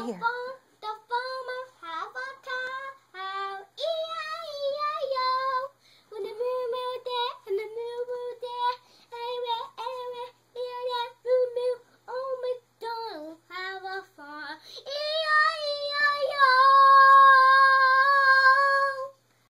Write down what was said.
Okay.